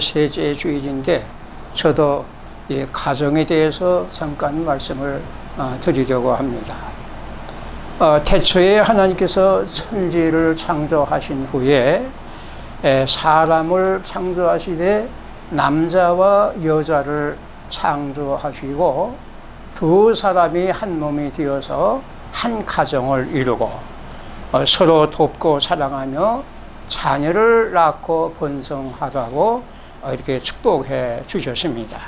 세제 주일인데 저도 이 가정에 대해서 잠깐 말씀을 어, 드리려고 합니다. 어, 태초에 하나님께서 천지를 창조하신 후에 사람을 창조하시되 남자와 여자를 창조하시고 두 사람이 한 몸이 되어서 한 가정을 이루고 어, 서로 돕고 사랑하며 자녀를 낳고 번성하라고 이렇게 축복해 주셨습니다.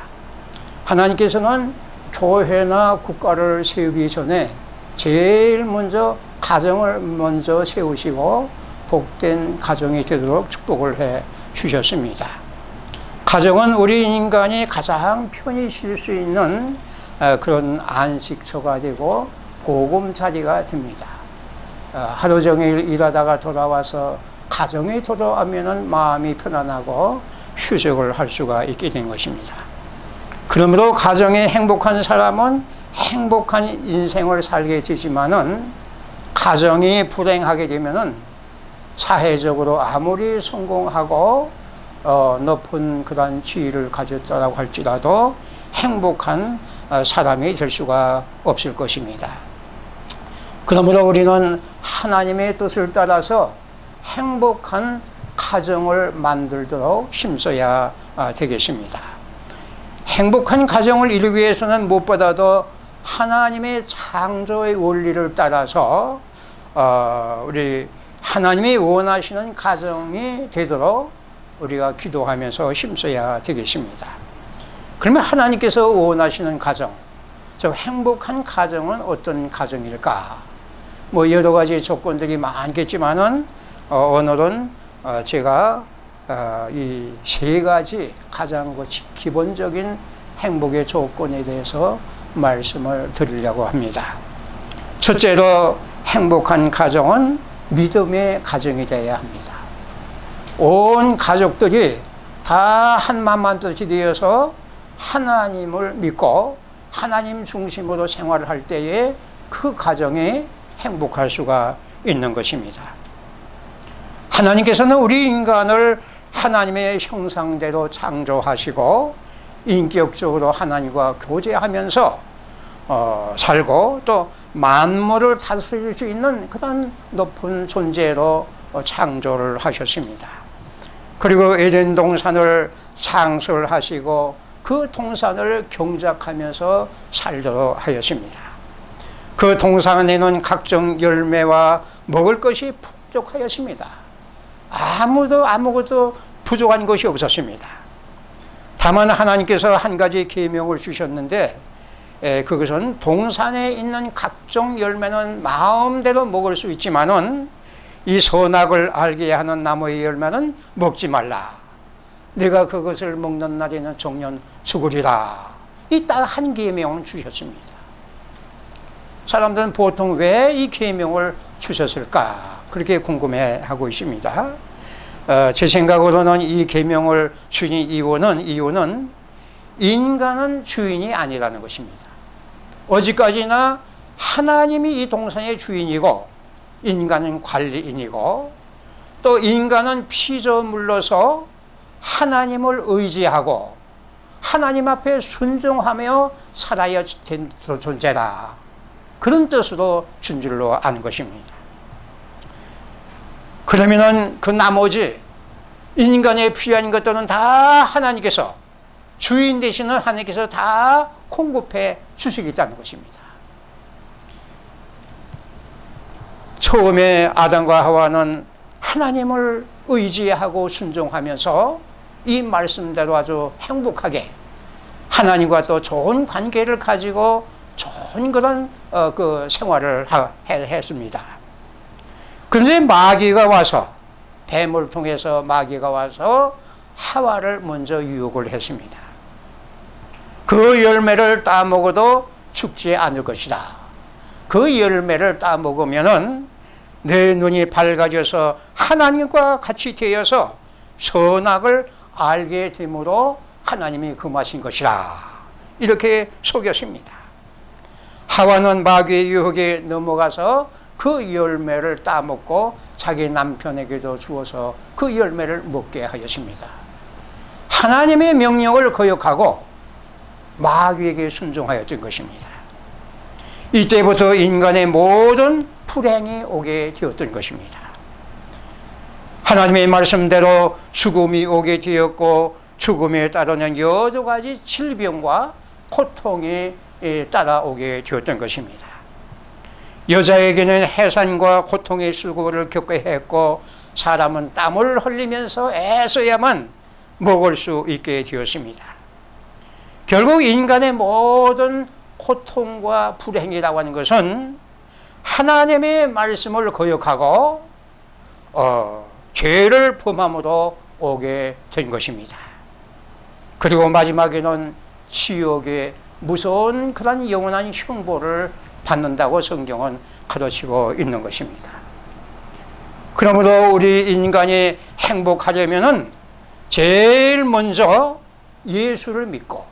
하나님께서는 교회나 국가를 세우기 전에 제일 먼저 가정을 먼저 세우시고 복된 가정이 되도록 축복을 해 주셨습니다. 가정은 우리 인간이 가장 편히 쉴 수 있는 그런 안식처가 되고 보금자리가 됩니다. 어, 하루 종일 일하다가 돌아와서 가정에 돌아오면 마음이 편안하고 휴식을 할 수가 있게 된 것입니다. 그러므로 가정에 행복한 사람은 행복한 인생을 살게 되지만은 가정이 불행하게 되면은 사회적으로 아무리 성공하고 어, 높은 그런 지위를 가졌다고 할지라도 행복한 어, 사람이 될 수가 없을 것입니다. 그러므로 우리는 하나님의 뜻을 따라서 행복한 가정을 만들도록 힘써야 아, 되겠습니다. 행복한 가정을 이루기 위해서는 무엇보다도 하나님의 창조의 원리를 따라서 어, 우리 하나님이 원하시는 가정이 되도록 우리가 기도하면서 힘써야 되겠습니다. 그러면 하나님께서 원하시는 가정, 저 행복한 가정은 어떤 가정일까? 뭐 여러 가지 조건들이 많겠지만은 어, 오늘은 어, 제가 어, 이세 가지 가장 그 기본적인 행복의 조건에 대해서 말씀을 드리려고 합니다. 첫째로 행복한 가정은 믿음의 가정이 되어야 합니다. 온 가족들이 다 한마음만 뜻이 되어서 하나님을 믿고 하나님 중심으로 생활을 할 때에 그 가정이 행복할 수가 있는 것입니다. 하나님께서는 우리 인간을 하나님의 형상대로 창조하시고 인격적으로 하나님과 교제하면서 어, 살고 또 만물을 다스릴 수 있는 그런 높은 존재로 어, 창조를 하셨습니다. 그리고 에덴 동산을 창설하시고 그 동산을 경작하면서 살도록 하였습니다. 그 동산에는 각종 열매와 먹을 것이 풍족하였습니다. 아무도 아무것도 부족한 것이 없었습니다. 다만 하나님께서 한 가지 계명을 주셨는데 에, 그것은 동산에 있는 각종 열매는 마음대로 먹을 수 있지만은 이 선악을 알게 하는 나무의 열매는 먹지 말라. 내가 그것을 먹는 날에는 종년 죽으리라. 이 딱 한 계명을 주셨습니다. 사람들은 보통 왜 이 계명을 주셨을까 그렇게 궁금해하고 있습니다. 어, 제 생각으로는 이 계명을 주신 이유는 이유는 인간은 주인이 아니라는 것입니다. 어디까지나 하나님이 이 동산의 주인이고 인간은 관리인이고 또 인간은 피조물로서 하나님을 의지하고 하나님 앞에 순종하며 살아야 된 존재다. 그런 뜻으로 준 줄로 아는 것입니다. 그러면은 그 나머지 인간의 필요한 것들은 다 하나님께서 주인 되시는 하나님께서 다 공급해 주시겠다는 것입니다. 처음에 아담과 하와는 하나님을 의지하고 순종하면서 이 말씀대로 아주 행복하게 하나님과 또 좋은 관계를 가지고 그런 어, 그 생활을 하, 했습니다. 그런데 마귀가 와서 뱀을 통해서 마귀가 와서 하와를 먼저 유혹을 했습니다. 그 열매를 따먹어도 죽지 않을 것이다. 그 열매를 따먹으면은 내 눈이 밝아져서 하나님과 같이 되어서 선악을 알게 되므로 하나님이 금하신 것이라. 이렇게 속였습니다. 하와는 마귀의 유혹에 넘어가서 그 열매를 따먹고 자기 남편에게도 주어서 그 열매를 먹게 하였습니다. 하나님의 명령을 거역하고 마귀에게 순종하였던 것입니다. 이때부터 인간의 모든 불행이 오게 되었던 것입니다. 하나님의 말씀대로 죽음이 오게 되었고 죽음에 따르는 여러 가지 질병과 고통이 따라오게 되었던 것입니다. 여자에게는 해산과 고통의 수고를 겪게 했고 사람은 땀을 흘리면서 애써야만 먹을 수 있게 되었습니다. 결국 인간의 모든 고통과 불행이라고 하는 것은 하나님의 말씀을 거역하고 어, 죄를 범함으로 오게 된 것입니다. 그리고 마지막에는 지옥의 무서운 그런 영원한 형벌을 받는다고 성경은 가르치고 있는 것입니다. 그러므로 우리 인간이 행복하려면은 제일 먼저 예수를 믿고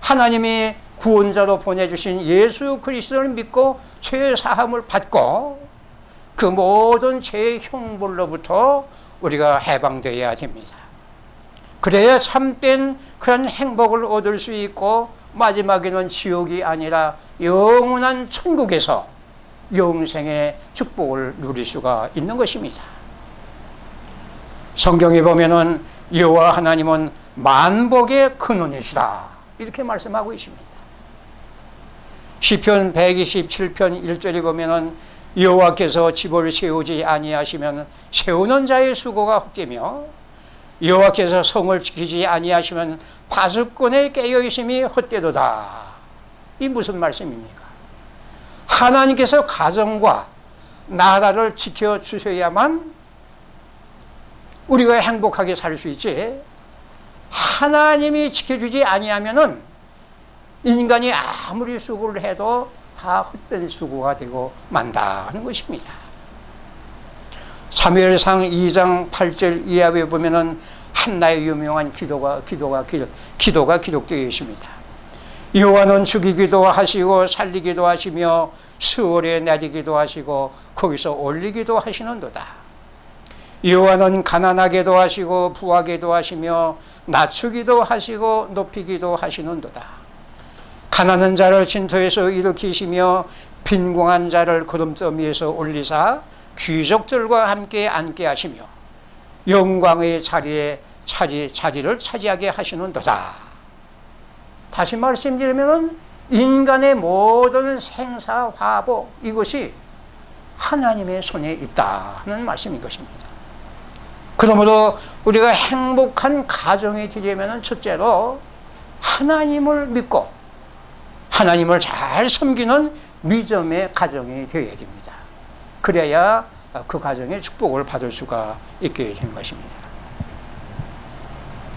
하나님이 구원자로 보내주신 예수 그리스도를 믿고 죄 사함을 받고 그 모든 죄의 형벌로부터 우리가 해방되어야 됩니다. 그래야 참된 그런 행복을 얻을 수 있고 마지막에는 지옥이 아니라 영원한 천국에서 영생의 축복을 누릴 수가 있는 것입니다. 성경에 보면은 여호와 하나님은 만복의 근원이시다 이렇게 말씀하고 있습니다. 시편 127편 1절에 보면은 여호와께서 집을 세우지 아니하시면 세우는 자의 수고가 헛되며 여호와께서 성을 지키지 아니하시면 파수꾼의 깨어 있음이 헛되도다. 이 무슨 말씀입니까? 하나님께서 가정과 나라를 지켜 주셔야만 우리가 행복하게 살 수 있지. 하나님이 지켜주지 아니하면은 인간이 아무리 수고를 해도 다 헛된 수고가 되고 만다는 것입니다. 사무엘상 2장 8절 이하에 보면은 한나의 유명한 기도가 기도가 기도, 기도가 기록되어 있습니다. 여호와는 죽이기도 하시고 살리기도 하시며 수월에 내리기도 하시고 거기서 올리기도 하시는도다. 여호와는 가난하게도 하시고 부하게도 하시며 낮추기도 하시고 높이기도 하시는도다. 가난한 자를 진토에서 일으키시며 빈궁한 자를 구름더미에서 올리사 귀족들과 함께 앉게 하시며 영광의 자리에 자리, 자리를 차지하게 하시는도다. 다시 말씀드리면 인간의 모든 생사화복 이것이 하나님의 손에 있다는 말씀인 것입니다. 그러므로 우리가 행복한 가정이 되려면 첫째로 하나님을 믿고 하나님을 잘 섬기는 믿음의 가정이 되어야 됩니다. 그래야 그 가정의 축복을 받을 수가 있게 된 것입니다.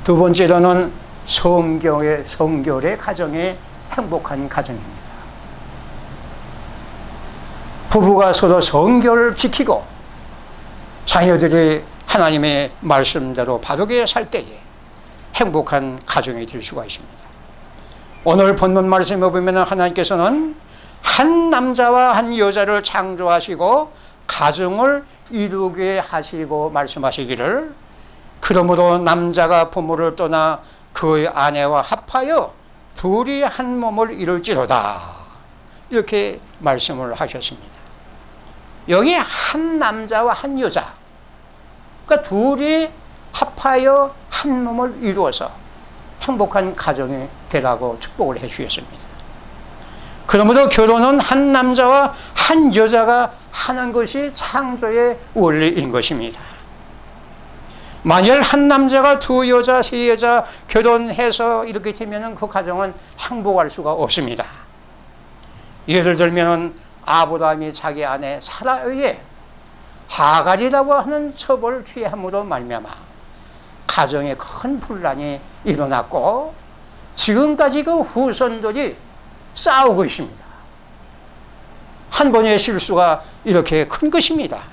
두 번째로는 성경의 성결의 가정의 행복한 가정입니다. 부부가 서로 성결을 지키고 자녀들이 하나님의 말씀대로 바르게 살 때에 행복한 가정이 될 수가 있습니다. 오늘 본문 말씀에 보면 하나님께서는 한 남자와 한 여자를 창조하시고 가정을 이루게 하시고 말씀하시기를 그러므로 남자가 부모를 떠나 그의 아내와 합하여 둘이 한 몸을 이룰지로다 이렇게 말씀을 하셨습니다. 여기 한 남자와 한 여자 그러니까 둘이 합하여 한 몸을 이루어서 행복한 가정이 되라고 축복을 해 주셨습니다. 그러므로 결혼은 한 남자와 한 여자가 하는 것이 창조의 원리인 것입니다. 만일 한 남자가 두 여자, 세 여자 결혼해서 이렇게 되면 그 가정은 행복할 수가 없습니다. 예를 들면 아브라함이 자기 아내 사라의 하갈이라고 하는 첩을 취함으로 말미암아 가정에 큰 분란이 일어났고 지금까지 그 후손들이 싸우고 있습니다. 한 번의 실수가 이렇게 큰 것입니다.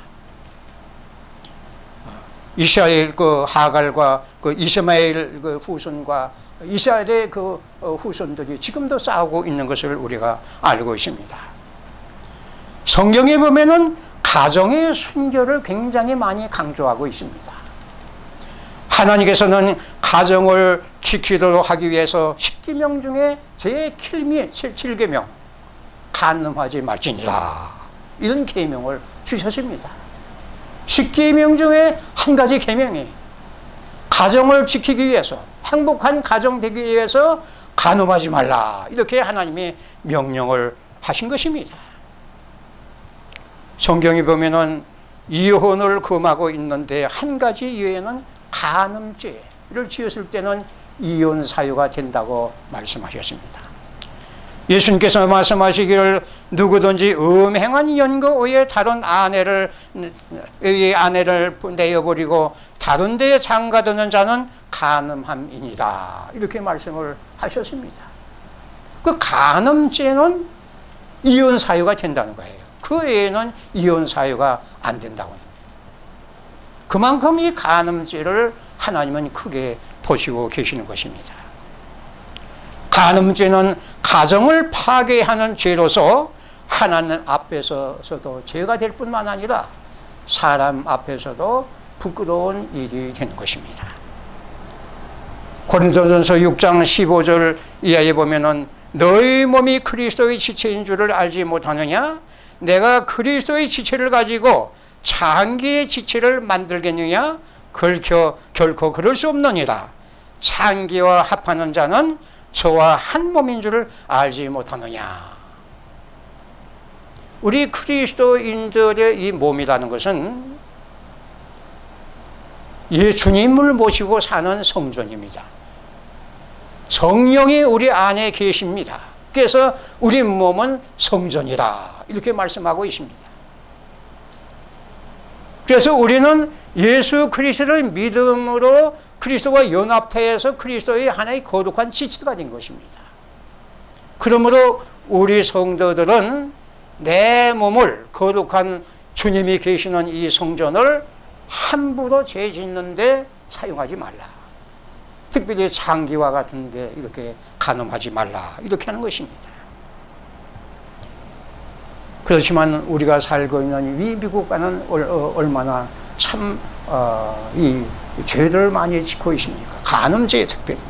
이스라엘 그 하갈과 그 이스마엘 그 후손과 이스라엘의 그 어, 후손들이 지금도 싸우고 있는 것을 우리가 알고 있습니다. 성경에 보면은 가정의 순결을 굉장히 많이 강조하고 있습니다. 하나님께서는 가정을 지키도록 하기 위해서 10기명 중에 제7미, 7계명 간음하지 말지니라. 이런 계명을 주셨습니다. 10계명 중에 한 가지 계명이 가정을 지키기 위해서 행복한 가정 되기 위해서 간음하지 말라. 이렇게 하나님이 명령을 하신 것입니다. 성경에 보면은 이혼을 금하고 있는데 한 가지 이외에는 간음죄를 지었을 때는 이혼 사유가 된다고 말씀하셨습니다. 예수님께서 말씀하시기를 누구든지 음행한 연고 외에 다른 아내를 의 아내를 내어버리고 다른 데에 장가드는 자는 간음함이니다. 이렇게 말씀을 하셨습니다. 그 간음죄는 이혼 사유가 된다는 거예요. 그 외에는 이혼 사유가 안 된다고 그만큼 이 간음죄를 하나님은 크게 보시고 계시는 것입니다. 간음죄는 가정을 파괴하는 죄로서 하나님 앞에서도 죄가 될 뿐만 아니라 사람 앞에서도 부끄러운 일이 되는 것입니다. 고린도전서 6장 15절 이하에 보면은 너희 몸이 그리스도의 지체인 줄을 알지 못하느냐? 내가 그리스도의 지체를 가지고 장기의 지체를 만들겠느냐? 결코, 결코 그럴 수 없느니라. 장기와 합하는 자는 저와 한 몸인 줄을 알지 못하느냐. 우리 그리스도인들의 이 몸이라는 것은 예수님을 모시고 사는 성전입니다. 성령이 우리 안에 계십니다. 그래서 우리 몸은 성전이다. 이렇게 말씀하고 있습니다. 그래서 우리는 예수 그리스도를 믿음으로 그리스도와 연합해서 그리스도의 하나의 거룩한 지체가 된 것입니다. 그러므로 우리 성도들은 내 몸을 거룩한 주님이 계시는 이 성전을 함부로 죄 짓는데 사용하지 말라. 특별히 장기와 같은데 이렇게 간음하지 말라. 이렇게 하는 것입니다. 그렇지만 우리가 살고 있는 이 미국과는 어, 얼마나 참, 어, 이 죄를 많이 짓고 있습니까? 간음죄 특별히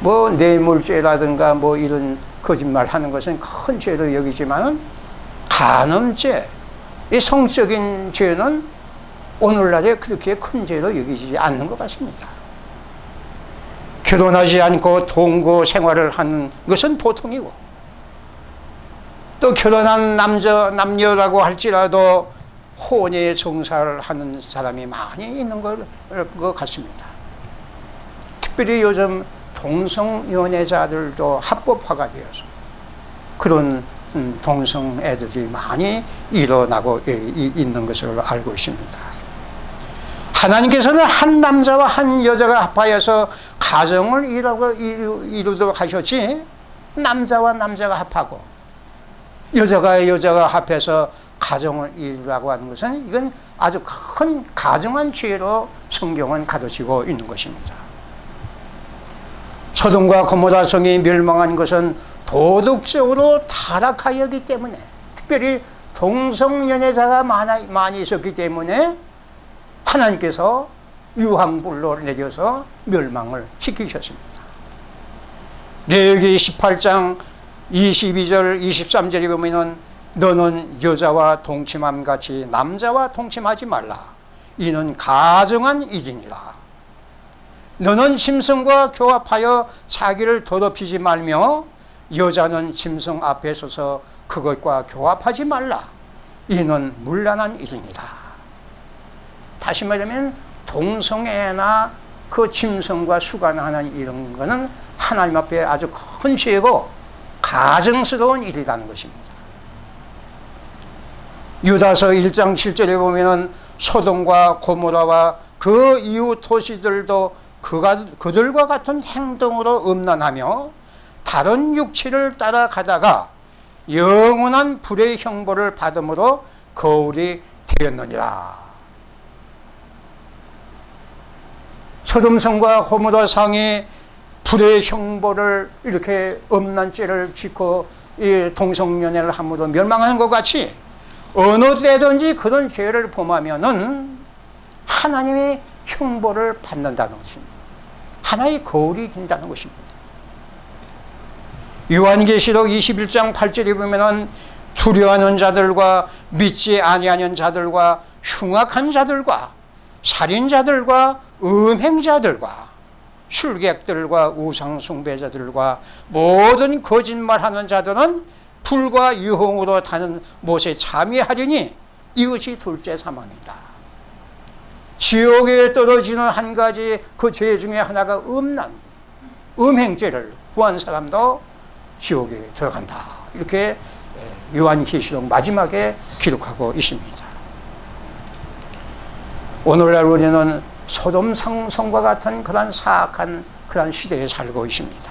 뭐 뇌물죄라든가 뭐 이런 거짓말 하는 것은 큰 죄로 여기지만은 간음죄, 이 성적인 죄는 오늘날에 그렇게 큰 죄로 여기지 않는 것 같습니다. 결혼하지 않고 동거 생활을 하는 것은 보통이고 또 결혼한 남자, 남녀라고 할지라도 혼의 정사를 하는 사람이 많이 있는 것 같습니다. 특별히 요즘 동성연애자들도 합법화가 되어서 그런 음, 동성 애들이 많이 일어나고 있는 것을 알고 있습니다. 하나님께서는 한 남자와 한 여자가 합하여서 가정을 이루도록 하셨지 남자와 남자가 합하고 여자가 여자가 합해서 가정을 이루라고 하는 것은 이건 아주 큰 가정한 죄로 성경은 가르치고 있는 것입니다. 소돔과 고모라 성이 멸망한 것은 도덕적으로 타락하였기 때문에 특별히 동성연애자가 많아, 많이 있었기 때문에 하나님께서 유황불로 내려서 멸망을 시키셨습니다. 레기 18장 22절 23절에 보면은 너는 여자와 동침함 같이 남자와 동침하지 말라. 이는 가정한 일이니라. 너는 짐승과 교합하여 자기를 더럽히지 말며 여자는 짐승 앞에 서서 그것과 교합하지 말라. 이는 물란한 일입니다. 다시 말하면 동성애나 그 짐승과 수간하는 이런 거는 하나님 앞에 아주 큰 죄고 가증스러운 일이라는 것입니다. 유다서 1장 7절에 보면 소돔과 고모라와 그 이후 도시들도 그가, 그들과 같은 행동으로 음란하며 다른 육체를 따라가다가 영원한 불의 형벌을 받음으로 거울이 되었느니라. 소돔성과 고모라 성이 불의 형벌을 이렇게 엄난죄를 짓고 이 동성연애를 함으로 멸망하는 것 같이 어느 때든지 그런 죄를 범하면은 하나님이 형벌을 받는다는 것입니다. 하나의 거울이 된다는 것입니다. 요한계시록 21장 8절에 보면은 두려워하는 자들과 믿지 아니하는 자들과 흉악한 자들과 살인자들과 음행자들과 술객들과 우상숭배자들과 모든 거짓말하는 자들은 불과 유홍으로 타는 못에 참여하리니 이것이 둘째 사망이다. 지옥에 떨어지는 한 가지 그 죄 중에 하나가 음란, 음행죄를 구한 사람도 지옥에 들어간다. 이렇게 요한계시록 마지막에 기록하고 있습니다. 오늘날 우리는 소돔 성과 같은 그런 사악한 그런 시대에 살고 있습니다.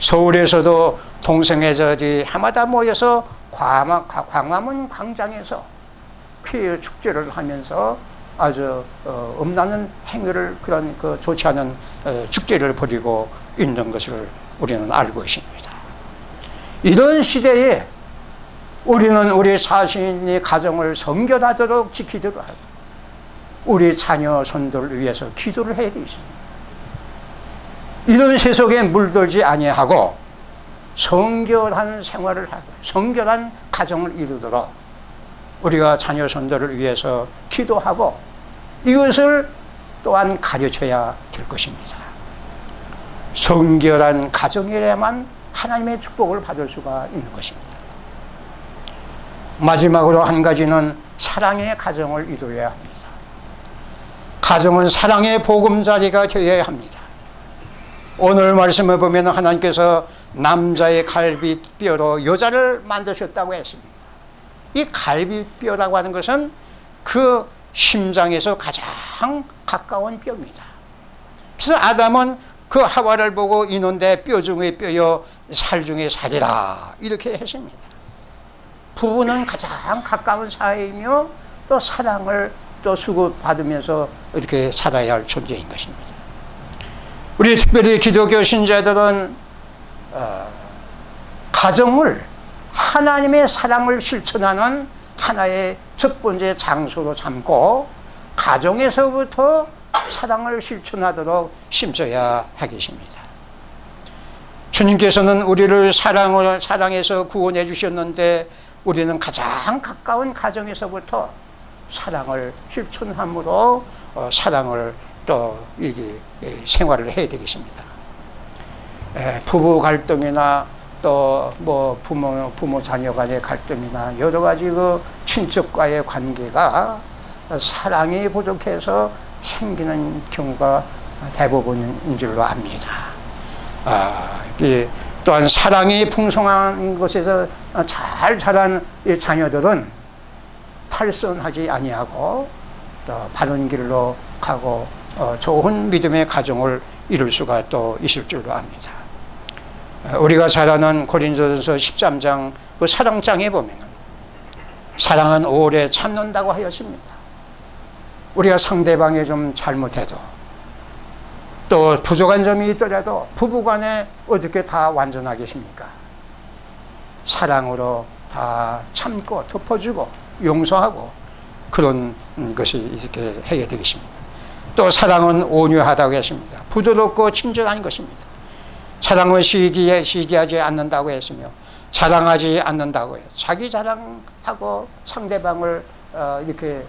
서울에서도 동성애자들이 해마다 모여서 광화문 광장에서 퀴어 축제를 하면서 아주 어, 음란한 행위를 그런 그 좋지 않은 어, 축제를 벌이고 있는 것을 우리는 알고 있습니다. 이런 시대에 우리는 우리 자신의 가정을 성결하도록 지키도록 하고 우리 자녀 손들을 위해서 기도를 해야 되겠습니다. 이런 세속에 물들지 아니하고 성결한 생활을 하고 성결한 가정을 이루도록 우리가 자녀 손들을 위해서 기도하고 이것을 또한 가르쳐야 될 것입니다. 성결한 가정이라만 하나님의 축복을 받을 수가 있는 것입니다. 마지막으로 한 가지는 사랑의 가정을 이루어야 합니다. 가정은 사랑의 보금자리가 되어야 합니다. 오늘 말씀을 보면 하나님께서 남자의 갈비뼈로 여자를 만드셨다고 했습니다. 이 갈비뼈라고 하는 것은 그 심장에서 가장 가까운 뼈입니다. 그래서 아담은 그 하와를 보고 이는데 뼈 중에 뼈요 살 중에 살이라 이렇게 했습니다. 부부는 가장 가까운 사이이며 또 사랑을 또 수고받으면서 이렇게 살아야 할 존재인 것입니다. 우리 특별히 기독교 신자들은 어, 가정을 하나님의 사랑을 실천하는 하나의 첫 번째 장소로 삼고 가정에서부터 사랑을 실천하도록 심어야 하겠습니다. 주님께서는 우리를 사랑을 사랑해서 구원해 주셨는데 우리는 가장 가까운 가정에서부터 사랑을 실천함으로 어, 사랑을 또 이게 생활을 해야 되겠습니다. 부부 갈등이나 또 뭐 부모 부모 자녀 간의 갈등이나 여러 가지 그 친척과의 관계가 사랑이 부족해서 생기는 경우가 대부분인 줄로 압니다. 아, 또한 사랑이 풍성한 곳에서 잘 자란 자녀들은 탈선하지 아니하고 또 바른 길로 가고 어, 좋은 믿음의 가정을 이룰 수가 또 있을 줄로 압니다. 우리가 잘 아는 고린도전서 13장 그 사랑장에 보면 사랑은 오래 참는다고 하였습니다. 우리가 상대방이 좀 잘못해도 또 부족한 점이 있더라도 부부간에 어떻게 다 완전하겠습니까? 사랑으로 다 참고 덮어주고 용서하고 그런 것이 이렇게 해야 되겠습니다. 또 사랑은 온유하다고 했습니다. 부드럽고 친절한 것입니다. 사랑은 시기에 시기하지 않는다고 했으며 자랑하지 않는다고 해요. 자기 자랑하고 상대방을 어, 이렇게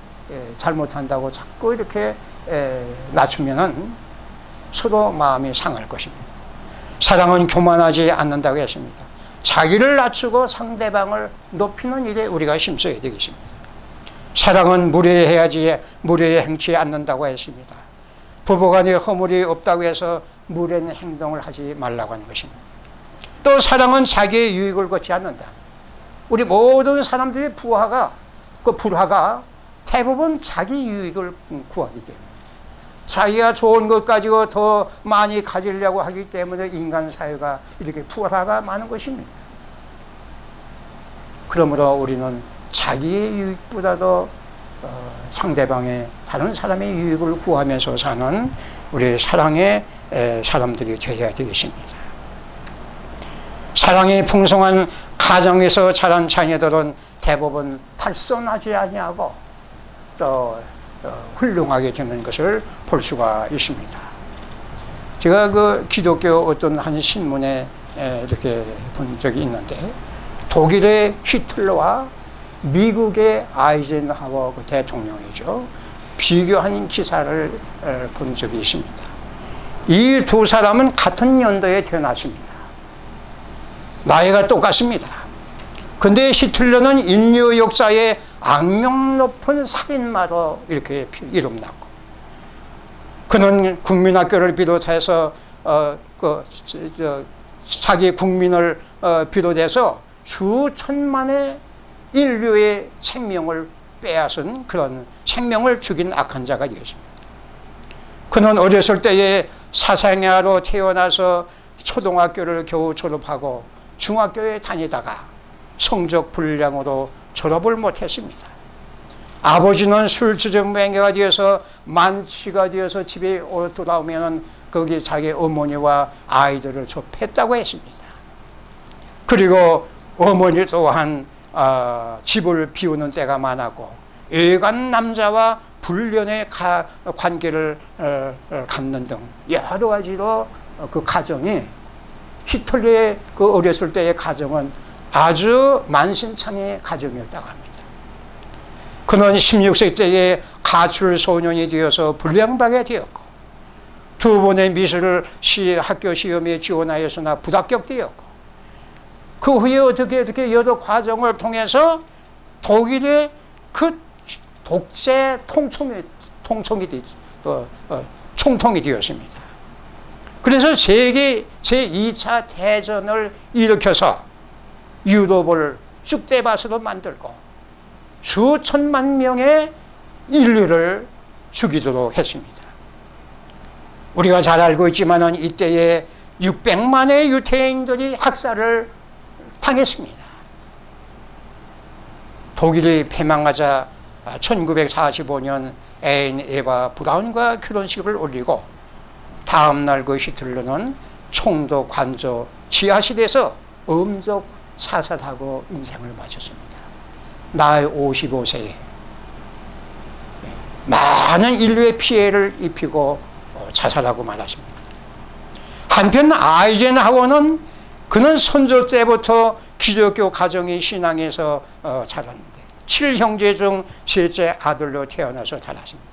잘못한다고 자꾸 이렇게 낮추면은 서로 마음이 상할 것입니다. 사랑은 교만하지 않는다고 했습니다. 자기를 낮추고 상대방을 높이는 일에 우리가 힘써야 되겠습니다. 사랑은 무례해야지 무례에 행치 않는다고 했습니다. 부부간에 허물이 없다고 해서 무례한 행동을 하지 말라고 하는 것입니다. 또 사랑은 자기의 유익을 걷지 않는다. 우리 모든 사람들의 부하가 그 불화가 대부분 자기 유익을 구하기 때문에 자기가 좋은 것 가지고 더 많이 가지려고 하기 때문에 인간 사회가 이렇게 불화가 많은 것입니다. 그러므로 우리는 자기의 유익보다도 어, 상대방의 다른 사람의 유익을 구하면서 사는 우리 사랑의 사람들이 되어야 되겠습니다. 사랑이 풍성한 가정에서 자란 자녀들은 대부분 탈선하지 아니하고 또 훌륭하게 되는 것을 볼 수가 있습니다. 제가 그 기독교 어떤 한 신문에 이렇게 본 적이 있는데 독일의 히틀러와 미국의 아이젠하워 그 대통령이죠. 비교한 기사를 본 적이 있습니다. 이 두 사람은 같은 연도에 태어났습니다. 나이가 똑같습니다. 근데 히틀러는 인류 역사에 악명 높은 살인마로 이렇게 이름났고 그는 국민학교를 비롯해서 어, 그, 저, 자기 국민을 어, 비롯해서 수천만의 인류의 생명을 빼앗은 그런 생명을 죽인 악한 자가 되었습니다. 그는 어렸을 때에 사생아로 태어나서 초등학교를 겨우 졸업하고 중학교에 다니다가 성적 불량으로 졸업을 못했습니다. 아버지는 술주정맹이가 되어서 만취가 되어서 집에 돌아오면 거기 자기 어머니와 아이들을 접했다고 했습니다. 그리고 어머니 또한 어, 집을 비우는 때가 많았고 애간 남자와 불륜의 가, 관계를 어, 어, 갖는 등 여러 가지로 그 가정이 히틀러의 그 어렸을 때의 가정은 아주 만신창의 가정이었다고 합니다. 그는 16세 때에 가출 소년이 되어서 불량하게 되었고 두 번의 미술 시 학교 시험에 지원하였으나 부합격되었고 그 후에 어떻게 어떻게 여러 과정을 통해서 독일의 그 독재 통총이 통총이 되, 어, 어, 총통이 되었습니다. 그래서 세계 제2차 대전을 일으켜서 유럽을 쑥대밭으로 만들고 수천만 명의 인류를 죽이도록 했습니다. 우리가 잘 알고 있지만 이때에 600만의 유태인들이 학살을 당했습니다. 독일이 패망하자 1945년 애인 에바 브라운과 결혼식을 올리고 다음날 그 히틀러는 총독 관저 지하실에서 음적 사살하고 인생을 마쳤습니다. 나이 55세에 많은 인류의 피해를 입히고 어, 자살하고 말았습니다. 한편 아이젠하워는 그는 선조 때부터 기독교 가정의 신앙에서 어, 자랐는데 7형제 중 셋째 아들로 태어나서 자랐습니다.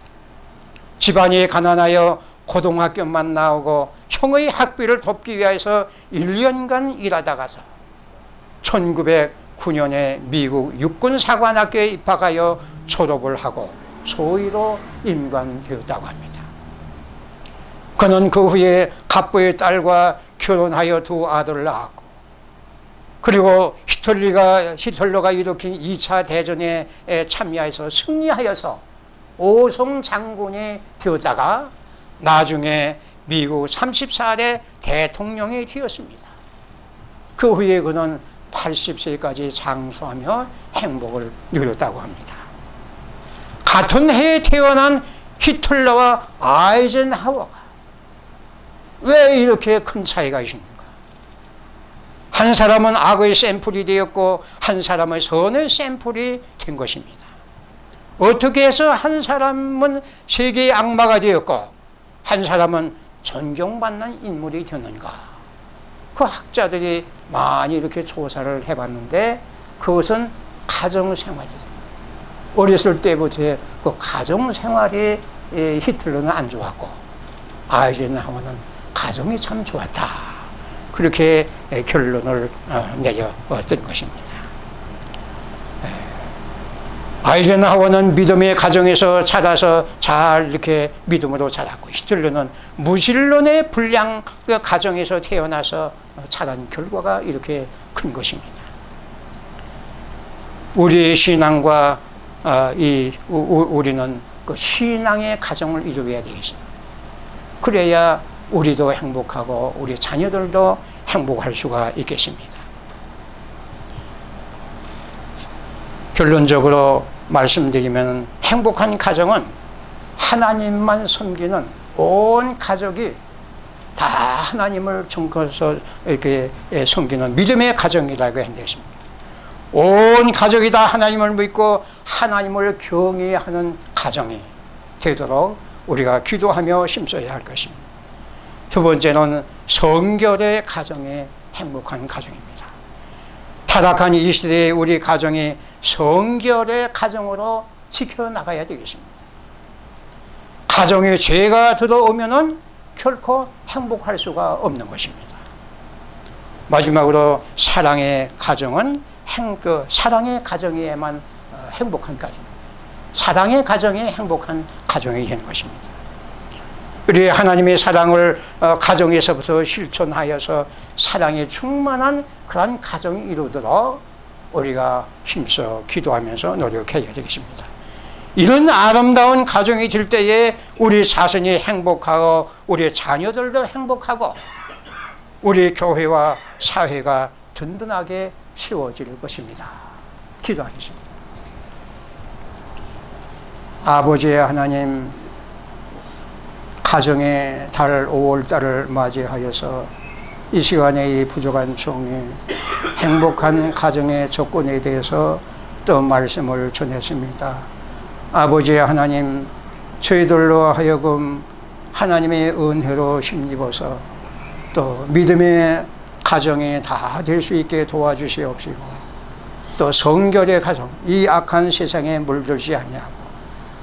집안이 가난하여 고등학교만 나오고 형의 학비를 돕기 위해서 1년간 일하다가서 1900 9년에 미국 육군사관학교에 입학하여 졸업을 하고 소위로 임관되었다고 합니다. 그는 그 후에 갑부의 딸과 결혼하여 두 아들을 낳았고 그리고 히틀리가, 히틀러가 일으킨 2차 대전에 참여해서 승리하여서 오성 장군이 되었다가 나중에 미국 34대 대통령이 되었습니다. 그 후에 그는 80세까지 장수하며 행복을 누렸다고 합니다. 같은 해에 태어난 히틀러와 아이젠하워가 왜 이렇게 큰 차이가 있습니까? 한 사람은 악의 샘플이 되었고 한 사람은 선의 샘플이 된 것입니다. 어떻게 해서 한 사람은 세계의 악마가 되었고 한 사람은 존경받는 인물이 되는가? 그 학자들이 많이 이렇게 조사를 해봤는데 그것은 가정생활이죠. 어렸을 때부터 그 가정생활이 히틀러는 안 좋았고 아이젠하워는 가정이 참 좋았다. 그렇게 결론을 어, 내렸던 것입니다. 아이젠하워는 믿음의 가정에서 자라서 잘 이렇게 믿음으로 자랐고 히틀러는 무신론의 불량 가정에서 태어나서 자란 결과가 이렇게 큰 것입니다. 우리의 신앙과 어, 이 우리는 그 신앙의 가정을 이루어야 되겠습니다. 그래야 우리도 행복하고 우리 자녀들도 행복할 수가 있겠습니다. 결론적으로 말씀드리면 행복한 가정은 하나님만 섬기는 온 가족이 다 하나님을 정거서 이렇게 섬기는 믿음의 가정이라고 했습니다. 온 가족이 다 하나님을 믿고 하나님을 경외하는 가정이 되도록 우리가 기도하며 힘써야 할 것입니다. 두 번째는 성결의 가정의 행복한 가정입니다. 타락한 이 시대에 우리 가정이 성결의 가정으로 지켜나가야 되겠습니다. 가정에 죄가 들어오면은 결코 행복할 수가 없는 것입니다. 마지막으로 사랑의 가정은 행, 그 사랑의 가정에만 어, 행복한 가정, 사랑의 가정에 행복한 가정이 되는 것입니다. 우리 하나님의 사랑을 어, 가정에서부터 실천하여서 사랑에 충만한 그런 가정이 이루도록 우리가 힘써 기도하면서 노력해야 되겠습니다. 이런 아름다운 가정이 될 때에 우리 자신이 행복하고 우리 자녀들도 행복하고 우리 교회와 사회가 든든하게 세워질 것입니다. 기도하겠습니다. 아버지의 하나님, 가정의 달 5월달을 맞이하여서 이 시간에 이 부족한 종이 행복한 가정의 조건에 대해서 또 말씀을 전했습니다. 아버지의 하나님, 저희들로 하여금 하나님의 은혜로 힘입어서 또 믿음의 가정이 다 될 수 있게 도와주시옵시고 또 성결의 가정, 이 악한 세상에 물들지 아니하고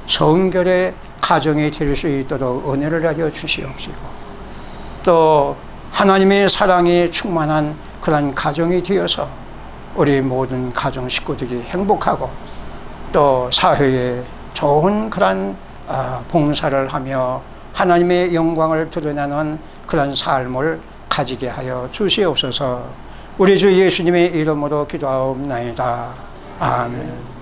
성결의 가정이 될수 있도록 은혜를 하여 주시옵시고 또 하나님의 사랑이 충만한 그런 가정이 되어서 우리 모든 가정 식구들이 행복하고 또 사회에 좋은 그런 아, 봉사를 하며 하나님의 영광을 드러내는 그런 삶을 가지게 하여 주시옵소서 우리 주 예수님의 이름으로 기도하옵나이다. 아멘.